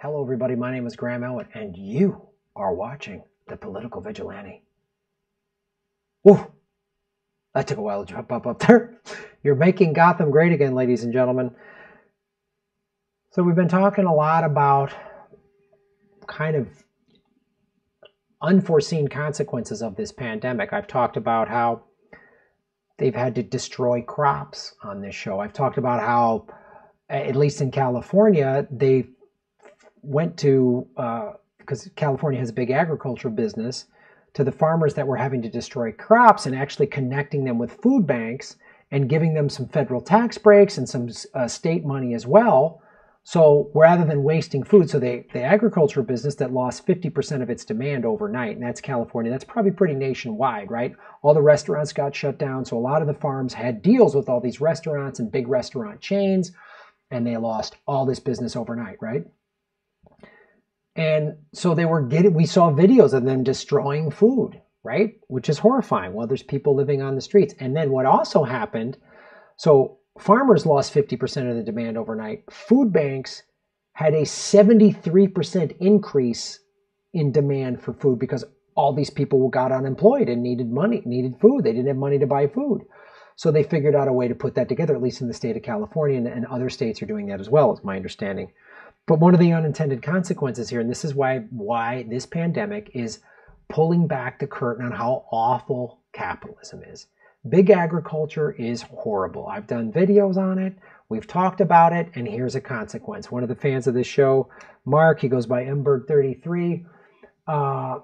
Hello, everybody. My name is Graham Elwood, and you are watching The Political Vigilante. Whoa, that took a while to jump up up there. You're making Gotham great again, ladies and gentlemen. So, we've been talking a lot about kind of unforeseen consequences of this pandemic. I've talked about how they've had to destroy crops on this show. I've talked about how, at least in California, they went to, because uh, California has a big agriculture business, to the farmers that were having to destroy crops and actually connecting them with food banks and giving them some federal tax breaks and some uh, state money as well so rather than wasting food, so they, the agriculture business that lost 50% of its demand overnight, and that's California, that's probably pretty nationwide, right? All the restaurants got shut down, so a lot of the farms had deals with all these restaurants and big restaurant chains, and they lost all this business overnight, right? And so they were getting, we saw videos of them destroying food, right? Which is horrifying. Well, there's people living on the streets. And then what also happened, so farmers lost 50% of the demand overnight. Food banks had a 73% increase in demand for food because all these people got unemployed and needed money, needed food. They didn't have money to buy food. So they figured out a way to put that together, at least in the state of California, and, and other states are doing that as well, is my understanding. But one of the unintended consequences here, and this is why why this pandemic is pulling back the curtain on how awful capitalism is. Big agriculture is horrible. I've done videos on it. We've talked about it, and here's a consequence. One of the fans of this show, Mark, he goes by Mberg33, uh,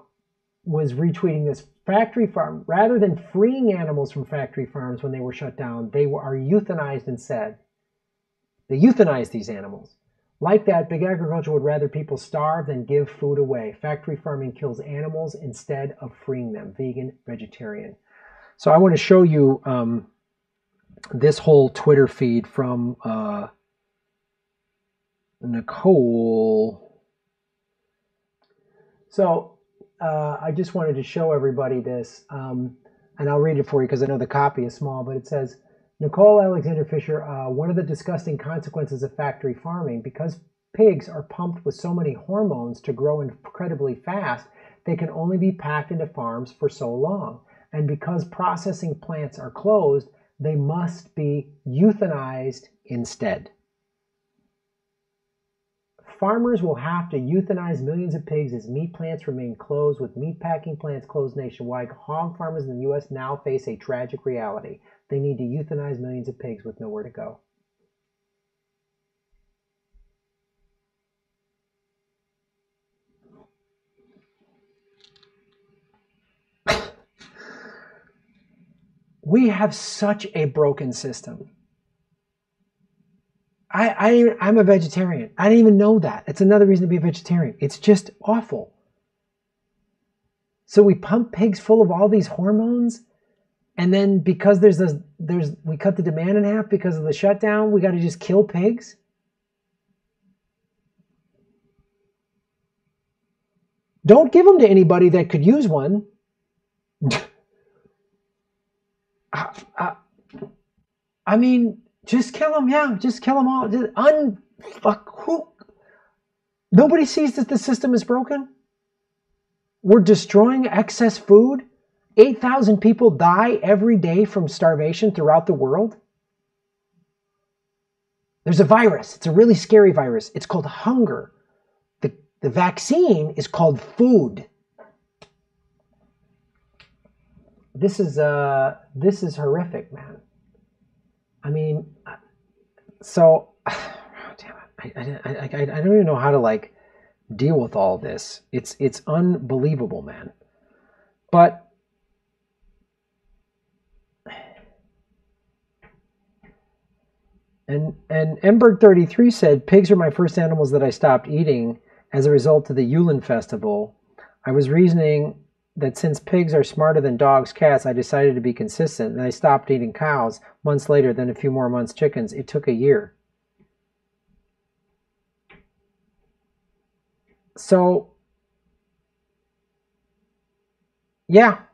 was retweeting this factory farm. Rather than freeing animals from factory farms when they were shut down, they were, are euthanized instead. They euthanize these animals. Like that, big agriculture would rather people starve than give food away. Factory farming kills animals instead of freeing them. Vegan, vegetarian. So I want to show you um, this whole Twitter feed from uh, Nicole. So uh, I just wanted to show everybody this, um, and I'll read it for you because I know the copy is small, but it says, Nicole Alexander Fisher, uh, one of the disgusting consequences of factory farming, because pigs are pumped with so many hormones to grow incredibly fast, they can only be packed into farms for so long. And because processing plants are closed, they must be euthanized instead. Farmers will have to euthanize millions of pigs as meat plants remain closed, with meat packing plants closed nationwide. Hog farmers in the U.S. now face a tragic reality. They need to euthanize millions of pigs with nowhere to go. we have such a broken system. I, I I'm a vegetarian. I didn't even know that. It's another reason to be a vegetarian. It's just awful. So we pump pigs full of all these hormones, and then because there's this, there's we cut the demand in half because of the shutdown. We got to just kill pigs. Don't give them to anybody that could use one. I, I, ah, ah. I mean, just kill them. Yeah, just kill them all. Just un fuck who. Nobody sees that the system is broken. We're destroying excess food. 8,000 people die every day from starvation throughout the world. There's a virus. It's a really scary virus. It's called hunger. The, the vaccine is called food. this is uh this is horrific, man. I mean, so damn it, I, I, I, I don't even know how to like deal with all this. It's it's unbelievable, man. But And and Emberg 33 said, pigs are my first animals that I stopped eating as a result of the Yulin festival. I was reasoning that since pigs are smarter than dogs, cats, I decided to be consistent and I stopped eating cows. Months later, then a few more months chickens. It took a year. So, yeah.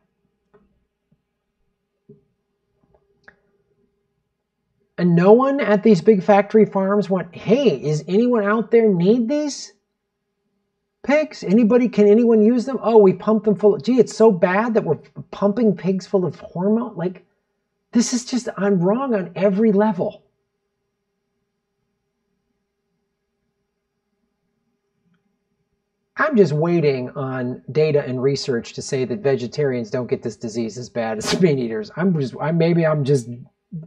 And no one at these big factory farms went, hey, is anyone out there need these? Pigs? Anybody? Can anyone use them? Oh, we pump them full. Of, gee, it's so bad that we're pumping pigs full of hormone. Like, this is just I'm wrong on every level. I'm just waiting on data and research to say that vegetarians don't get this disease as bad as meat eaters. I'm just, I maybe I'm just,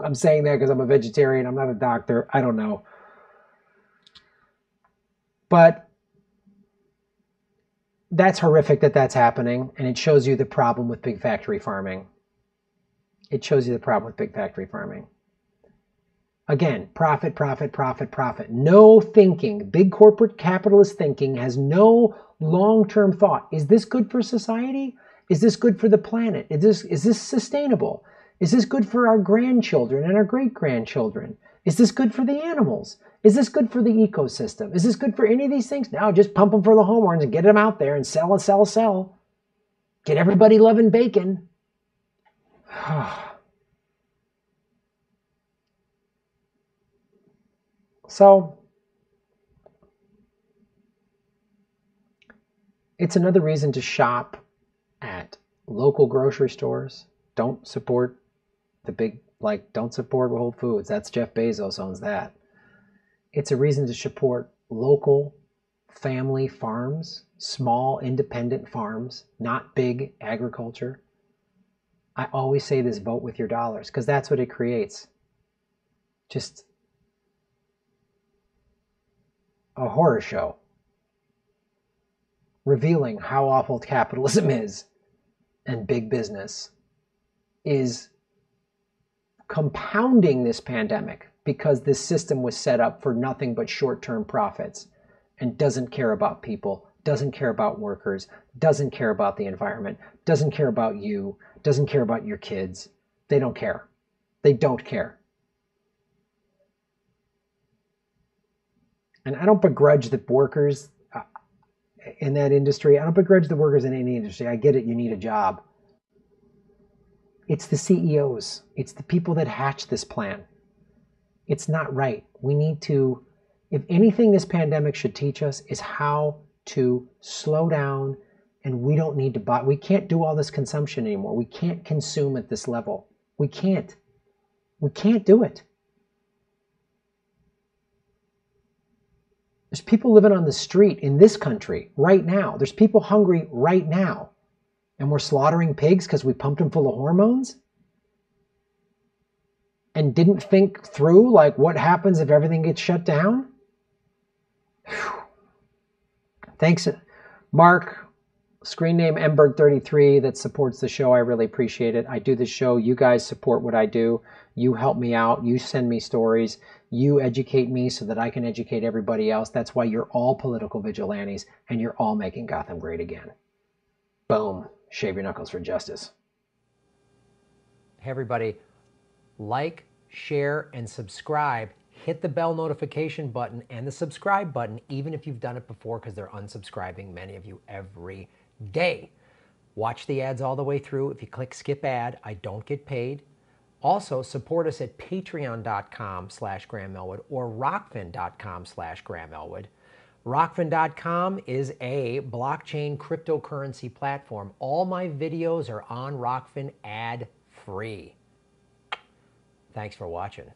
I'm saying that because I'm a vegetarian. I'm not a doctor. I don't know. But that's horrific that that's happening, and it shows you the problem with big factory farming. It shows you the problem with big factory farming. Again, profit, profit, profit, profit. No thinking. Big corporate capitalist thinking has no long term thought. Is this good for society? Is this good for the planet? Is this, is this sustainable? Is this good for our grandchildren and our great grandchildren? Is this good for the animals? Is this good for the ecosystem? Is this good for any of these things? No, just pump them for the hormones and get them out there and sell and sell, sell. Get everybody loving bacon. so, it's another reason to shop at local grocery stores. Don't support the big, like, don't support Whole Foods. That's Jeff Bezos owns that. It's a reason to support local family farms, small independent farms, not big agriculture. I always say this vote with your dollars because that's what it creates. Just a horror show revealing how awful capitalism is and big business is compounding this pandemic because this system was set up for nothing but short term profits and doesn't care about people, doesn't care about workers, doesn't care about the environment, doesn't care about you, doesn't care about your kids. They don't care. They don't care. And I don't begrudge the workers uh, in that industry. I don't begrudge the workers in any industry. I get it, you need a job. It's the CEOs, it's the people that hatch this plan. It's not right. We need to, if anything, this pandemic should teach us is how to slow down and we don't need to buy, we can't do all this consumption anymore. We can't consume at this level. We can't. We can't do it. There's people living on the street in this country right now. There's people hungry right now. And we're slaughtering pigs because we pumped them full of hormones? And didn't think through like what happens if everything gets shut down? Whew. Thanks, Mark. Screen name Emberg33 that supports the show. I really appreciate it. I do the show. You guys support what I do. You help me out. You send me stories. You educate me so that I can educate everybody else. That's why you're all political vigilantes and you're all making Gotham great again. Boom. Shave your knuckles for justice. Hey, everybody. Like, share, and subscribe. Hit the bell notification button and the subscribe button, even if you've done it before, because they're unsubscribing, many of you, every day. Watch the ads all the way through. If you click skip ad, I don't get paid. Also, support us at patreon.com slash Graham Elwood or rokfin.com slash Graham Elwood. Rokfin.com is a blockchain cryptocurrency platform. All my videos are on Rokfin ad free. Thanks for watching.